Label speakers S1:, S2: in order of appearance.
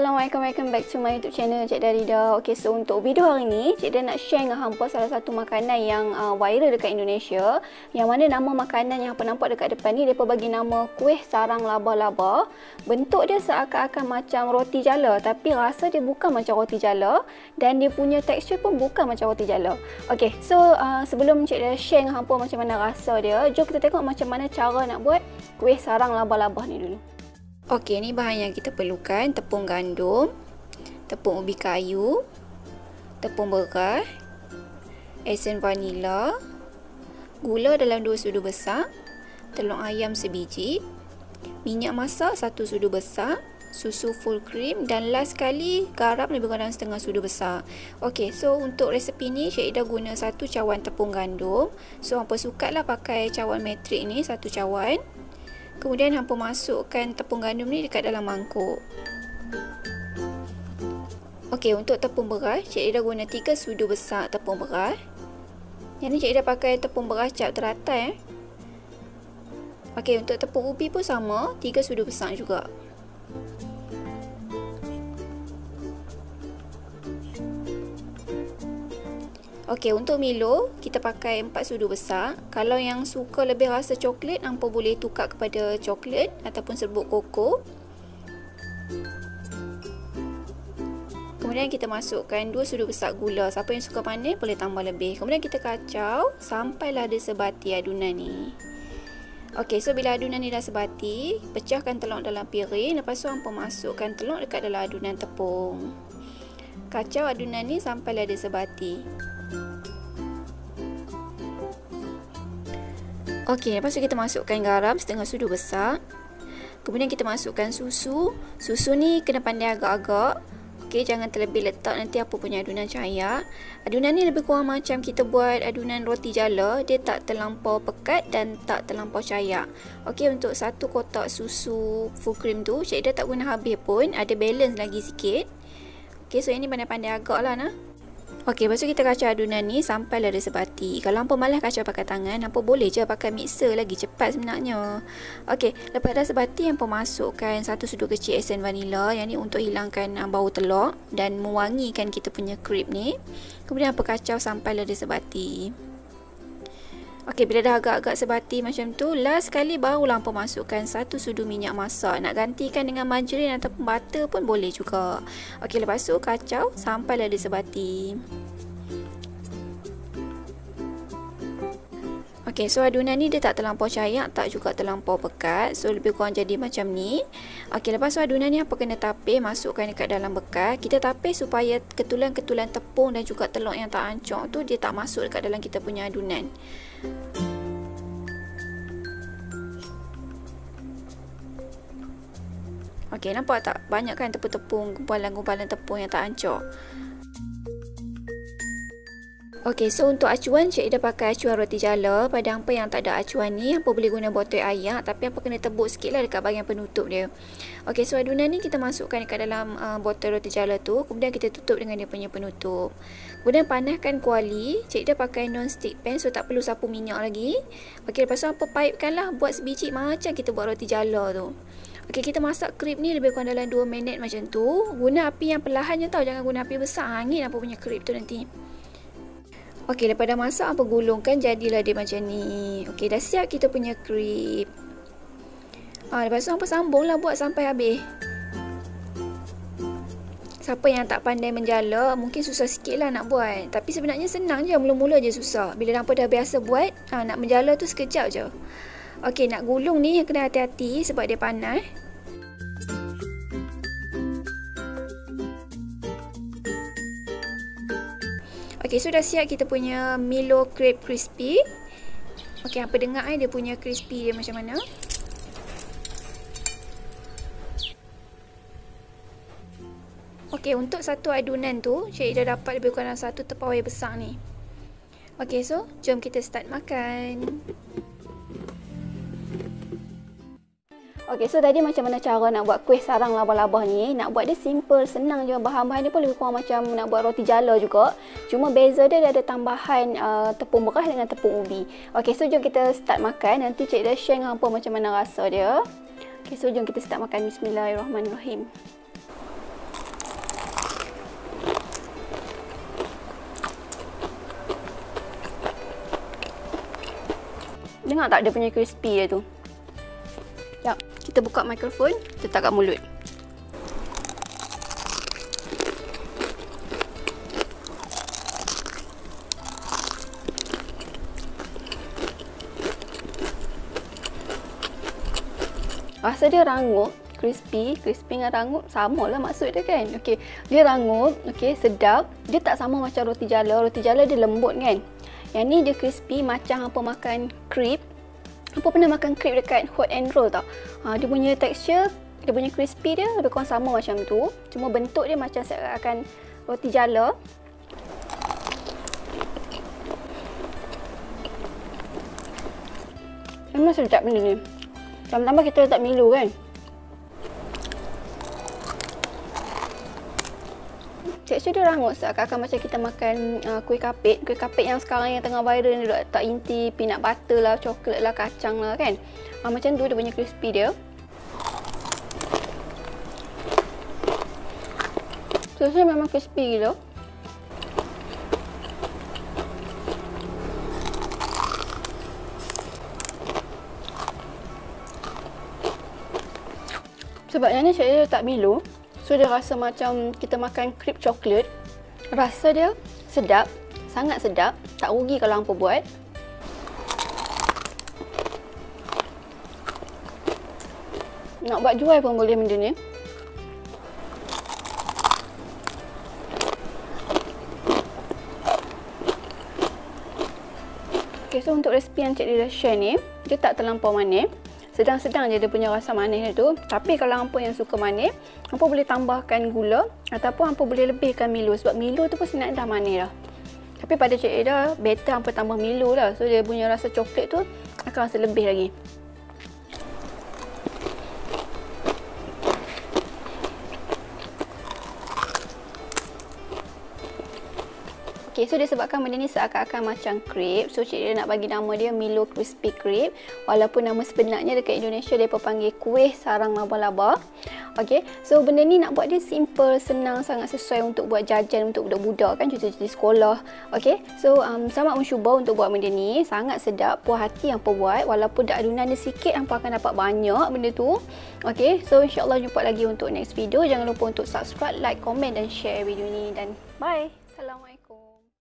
S1: Assalamualaikum, welcome back to my YouTube channel Cik Darida. Okay, so untuk video hari ni, Cik Darida nak share dengan hampa salah satu makanan yang uh, viral dekat Indonesia. Yang mana nama makanan yang hampa nampak dekat depan ni, mereka bagi nama kuih sarang laba-laba. Bentuk dia seakan-akan macam roti jala, tapi rasa dia bukan macam roti jala. Dan dia punya tekstur pun bukan macam roti jala. Okay, so uh, sebelum Cik Darida share dengan hampa macam mana rasa dia, jom kita tengok macam mana cara nak buat kuih sarang laba-laba ni dulu. Okey, ni bahan yang kita perlukan. Tepung gandum, tepung ubi kayu, tepung beras, esen vanila, gula dalam 2 sudu besar, telur ayam sebiji, minyak masak 1 sudu besar, susu full cream dan last sekali garam lebih kurang setengah sudu besar. Okey, so untuk resepi ni Syed Ida guna satu cawan tepung gandum. So hampa sukatlah pakai cawan metrik ni, satu cawan. Kemudian hampa masukkan tepung gandum ni dekat dalam mangkuk. Okey, untuk tepung beras, Cik Ida guna 3 sudu besar tepung beras. Yang ni Cik Ida pakai tepung beras cap teratai. Eh. Okey, untuk tepung ubi pun sama, 3 sudu besar juga. Okey, untuk Milo, kita pakai 4 sudu besar. Kalau yang suka lebih rasa coklat, hampa boleh tukar kepada coklat ataupun serbuk koko. Kemudian kita masukkan 2 sudu besar gula. Siapa yang suka manis boleh tambah lebih. Kemudian kita kacau sampailah ada sebati adunan ni. Okey, so bila adunan ni dah sebati, pecahkan telur dalam piring. Lepas tu hampa masukkan telur dekat dalam adunan tepung. Kacau adunan ni sampailah ada sebati. Okey, lepas tu kita masukkan garam setengah sudu besar. Kemudian kita masukkan susu. Susu ni kena pandai agak-agak. Okey, jangan terlebih letak nanti apa punya adunan cair. Adunan ni lebih kurang macam kita buat adunan roti jala. Dia tak terlampau pekat dan tak terlampau cair. Okey, untuk satu kotak susu full cream tu, Cik Ida tak guna habis pun. Ada balance lagi sikit. Okey, so yang ni pandai-pandai agak lah nah. Okey, lepas tu kita kacau adunan ni sampai ada sebati. Kalau hampa malas kacau pakai tangan, hampa boleh je pakai mixer lagi cepat sebenarnya. Okey, lepas dah sebati, hampa masukkan satu sudu kecil esen vanila yang ni untuk hilangkan uh, bau telur dan mewangikan kita punya crepe ni. Kemudian hampa kacau sampai ada sebati. Okey, bila dah agak-agak sebati macam tu, last sekali baru hampa masukkan satu sudu minyak masak. Nak gantikan dengan margarin ataupun butter pun boleh juga. Okey, lepas tu kacau sampai ada sebati. Okey, so adunan ni dia tak terlampau cair, tak juga terlampau pekat. So lebih kurang jadi macam ni. Okey, lepas tu adunan ni apa kena tapis, masukkan dekat dalam bekas. Kita tapis supaya ketulan-ketulan tepung dan juga telur yang tak ancok tu dia tak masuk dekat dalam kita punya adunan. Okey, nampak tak? Banyak kan tepung-tepung, gumpalan-gumpalan tepung yang tak ancok. Okey, so untuk acuan, Cik Ida pakai acuan roti jala. Pada hampa yang tak ada acuan ni, hampa boleh guna botol air. Tapi hampa kena tebuk sikit lah dekat bahagian penutup dia. Okey, so adunan ni kita masukkan dekat dalam uh, botol roti jala tu. Kemudian kita tutup dengan dia punya penutup. Kemudian panaskan kuali. Cik Ida pakai non-stick pan, so tak perlu sapu minyak lagi. Okey, lepas tu hampa pipekan lah buat sebiji macam kita buat roti jala tu. Okey, kita masak krip ni lebih kurang dalam 2 minit macam tu. Guna api yang perlahan je tau. Jangan guna api besar. Angin apa punya krip tu nanti. Okey, lepas dah masak apa gulungkan jadilah dia macam ni. Okey, dah siap kita punya crepe. Ah, lepas tu apa sambunglah buat sampai habis. Siapa yang tak pandai menjala, mungkin susah sikit lah nak buat. Tapi sebenarnya senang je, mula-mula je susah. Bila nampak dah biasa buat, ha, nak menjala tu sekejap je. Okey, nak gulung ni kena hati-hati sebab dia panas. Okey, so dah siap kita punya Milo Crepe Crispy. Okey, apa dengar eh dia punya crispy dia macam mana? Okey, untuk satu adunan tu, Cik dah dapat lebih kurang satu tepawai besar ni. Okey, so jom kita start makan. Okey, so tadi macam mana cara nak buat kuih sarang labah-labah ni? Nak buat dia simple, senang je. Bahan-bahan dia pun lebih kurang macam nak buat roti jala juga. Cuma beza dia, dia ada tambahan uh, tepung beras dengan tepung ubi. Okey, so jom kita start makan. Nanti cik dah share dengan apa macam mana rasa dia. Okey, so jom kita start makan. Bismillahirrahmanirrahim. Dengar tak dia punya crispy dia tu? Kita buka mikrofon, letak kat mulut. Rasa dia rangup, crispy, crispy dengan rangup sama lah maksud dia kan. Okey, dia rangup, okey, sedap. Dia tak sama macam roti jala. Roti jala dia lembut kan. Yang ni dia crispy macam apa makan crepe. Apa pernah makan crepe dekat hot and roll tau? Ha, dia punya texture, dia punya crispy dia lebih kurang sama macam tu. Cuma bentuk dia macam akan roti jala. Memang sedap benda ni. Tambah-tambah kita letak Milo kan. Tekstur dia rangut seakan-akan macam kita makan uh, kuih kapit. Kuih kapit yang sekarang yang tengah viral ni duduk tak inti, peanut butter lah, coklat lah, kacang lah kan. Uh, macam tu dia punya crispy dia. So, memang crispy gila. Sebab yang ni saya letak Milo. So dia rasa macam kita makan crepe coklat. Rasa dia sedap, sangat sedap. Tak rugi kalau hampa buat. Nak buat jual pun boleh benda ni. Okay, so untuk resipi yang Cik Dida share ni, dia tak terlampau manis sedang-sedang je dia punya rasa manis tu. Tapi kalau hampa yang suka manis, hampa boleh tambahkan gula ataupun hampa boleh lebihkan Milo sebab Milo tu pun sebenarnya dah manis dah. Tapi pada Cik Ida, better hampa tambah Milo lah. So dia punya rasa coklat tu akan rasa lebih lagi. Okay, so disebabkan benda ni seakan-akan macam crepe. So, Cik dia nak bagi nama dia Milo Crispy Crepe. Walaupun nama sebenarnya dekat Indonesia, dia panggil kuih sarang laba-laba. Okay, so benda ni nak buat dia simple, senang, sangat sesuai untuk buat jajan untuk budak-budak kan, cuti-cuti sekolah. Okay, so um, selamat mencuba untuk buat benda ni. Sangat sedap, puas hati yang buat. Walaupun dah adunan dia sikit, hampa akan dapat banyak benda tu. Okay, so insyaAllah jumpa lagi untuk next video. Jangan lupa untuk subscribe, like, komen dan share video ni. Dan bye!